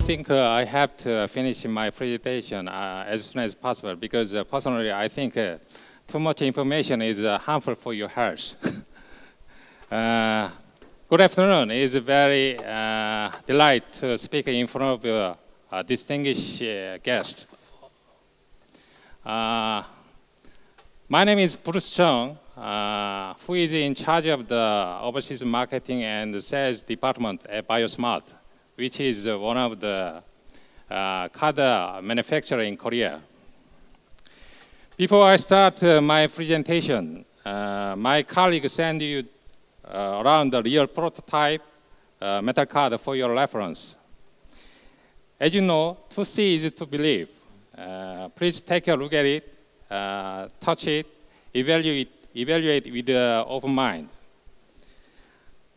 think uh, I have to finish my presentation uh, as soon as possible because uh, personally I think uh, too much information is uh, harmful for your health. Uh, good afternoon. It's a very delight to speak in front of your distinguished guest. my name is Bruce Chung, who is in charge of the overseas marketing and sales department at BioSmart which is one of the uh, card manufacturer in Korea. Before I start uh, my presentation, uh, my colleague sent you uh, around the real prototype uh, metal card for your reference. As you know, to see is to believe. Uh, please take a look at it, touch it, evaluate, evaluate with an open mind.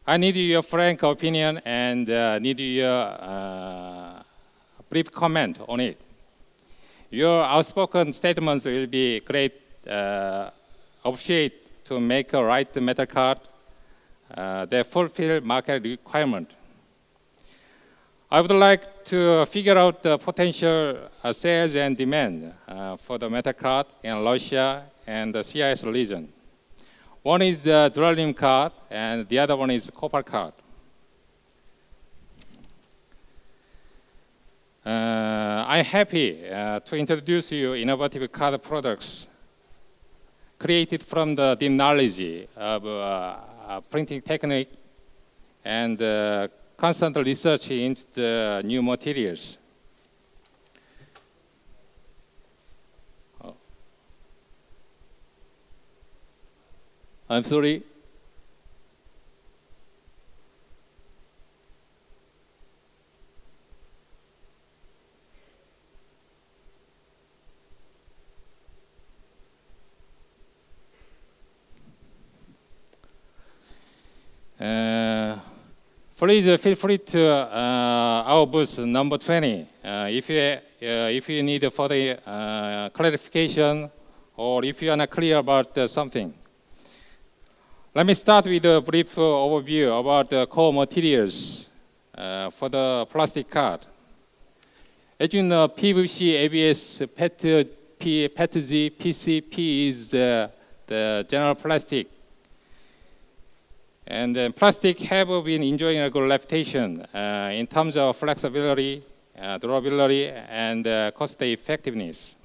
I need your frank opinion and uh, need your uh, brief comment on it. Your outspoken statements will be great uh, to make a right metal card uh, that fulfill market requirement. I would like to figure out the potential uh, sales and demand uh, for the metal card in Russia and the CIS region. One is the dual card, and the other one is copper card. Uh, I'm happy uh, to introduce you innovative card products created from the deep knowledge of uh, printing technique and uh, constant research into the new materials. I'm sorry. Uh, please feel free to uh, our booth number 20 uh, if you uh, if you need further uh, clarification or if you are not clear about uh, something. Let me start with a brief overview about the core materials uh, for the plastic card. As you know, PVC, ABS, PET, P, PETG, PCP is the, the general plastic. And uh, plastic have been enjoying a good reputation uh, in terms of flexibility, uh, durability, and uh, cost effectiveness.